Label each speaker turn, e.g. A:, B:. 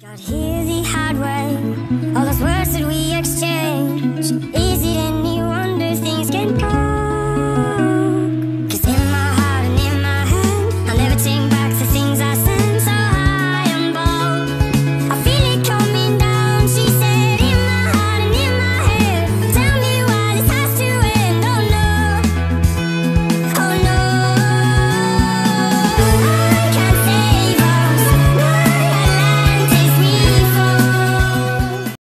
A: Got here the hard way.